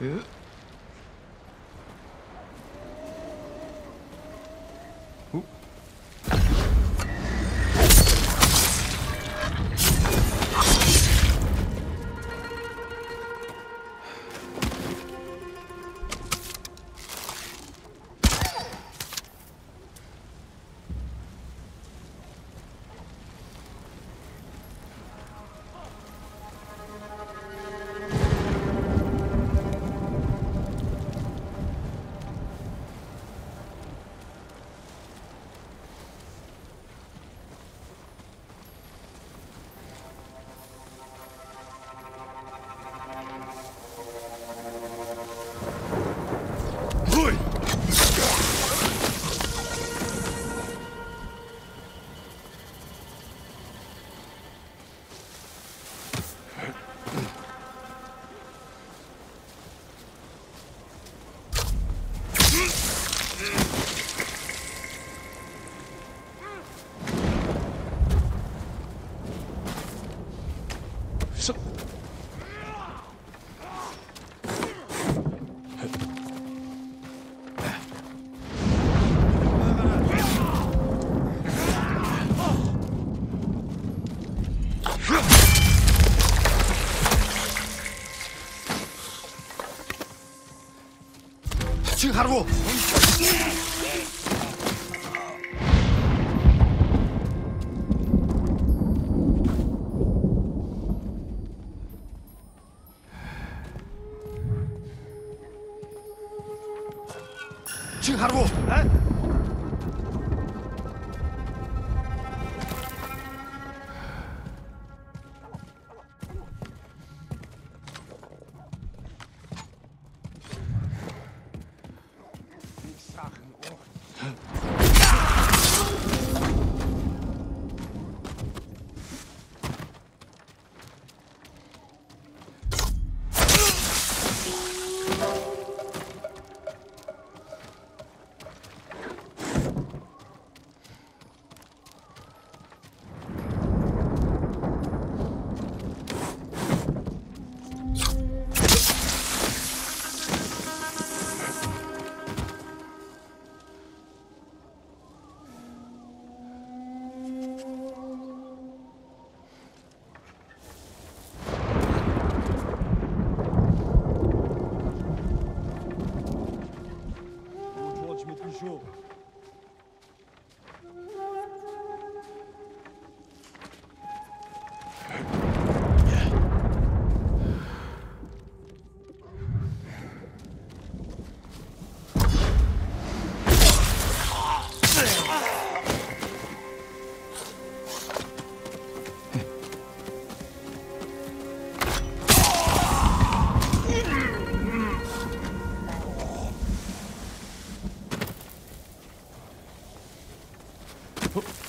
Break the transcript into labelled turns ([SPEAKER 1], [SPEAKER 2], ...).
[SPEAKER 1] え？去哈鲁。去 Whoop.